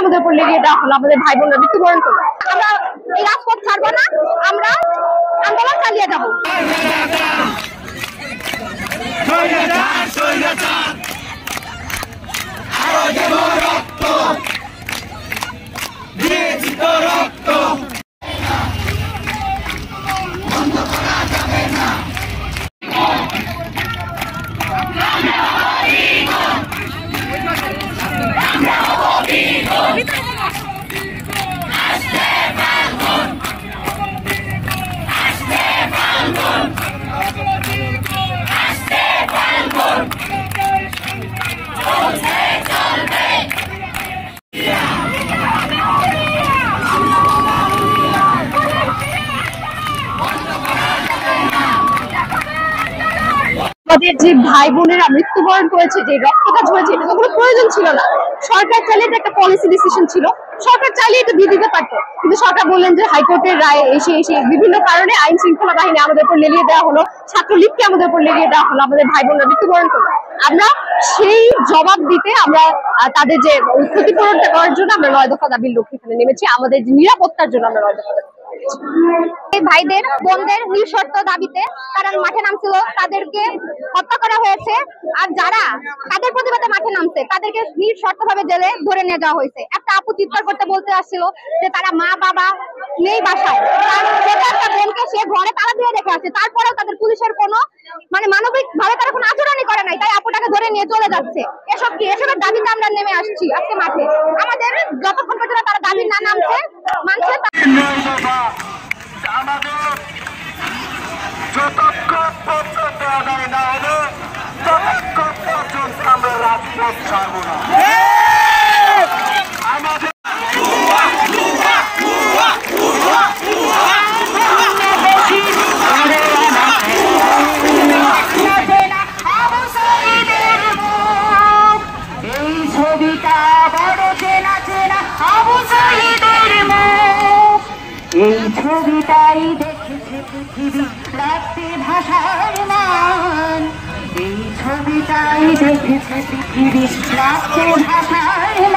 আমাদের লেগে দেওয়া হলো, আমাদের ভাই বোনরা মৃত্যুবরণ করল। আমরা এই রাজপথ ছাড়বো না, আমরা আমাদের যে ভাই বোনেরা মৃত্যুবরণ করেছে, যে রক্তটা হয়েছে এটা কোনো প্রয়োজন ছিল না। সরকার চাইলে এটা একটা পলিসি ডিসিশন ছিল। সরকার চাইলে এটা দিয়ে দিতে পারতো। কিন্তু সরকার বললেন যে হাইকোর্টের রায় এসে এসে বিভিন্ন কারণে আইন শৃঙ্খলা বাহিনী আমাদের উপর লেলিয়ে দেওয়া হলো। ছাত্রলীগকে আমাদের উপর লেলিয়ে দেওয়া হলো, আমাদের ভাই বোনরা মৃত্যুবরণ করল। আমরা সেই জবাব দিতে আমরা তাদের যে ক্ষতিপূরণটা করার জন্য আমরা নয় দফা দাবির লক্ষ্যে এখানে নেমেছি। আমাদের নিরাপত্তার জন্য আমরা নয় দফা দাবি এই ভাইদের, বোনদের নিঃশর্ত দাবিতে তারা মাঠে নামছিল, তাদেরকে হত্যা করা হয়েছে। আর যারা তাদের প্রতিবাদে মাঠে নামছে, তাদেরকে নিঃশর্ত ভাবে জেলে ধরে নিয়ে যাওয়া হয়েছে। একটা আপু চিৎকার করতে বলতে আসছিল যে তারা মা, বাবা নেই বাসায়। বোনকে সে ঘরে তালা দিয়ে রেখে আছে তারপরেও তাদের পুলিশের কোনো মানে মানবিক ভাবে তারা কোনো আচরণই করে নাই, তাই আপুটাকে ধরে নিয়ে চলে যাচ্ছে। এসব কি? এসবের দাবিতে আমরা নেমে আসছি আজকে মাঠে। আমাদের যতক্ষণ পর্যন্ত তারা না নামছে নয়দফা আমাদের যতক্ষণ পর্যন্ত আদায় না হবে ততক্ষণ পর্যন্ত আমরা রাজপথ ছাড়ব না। ছবিটাই দেখেছে পৃথিবী ভাষার মান। এই ছবিটাই দেখেছে পৃথিবী ভাষার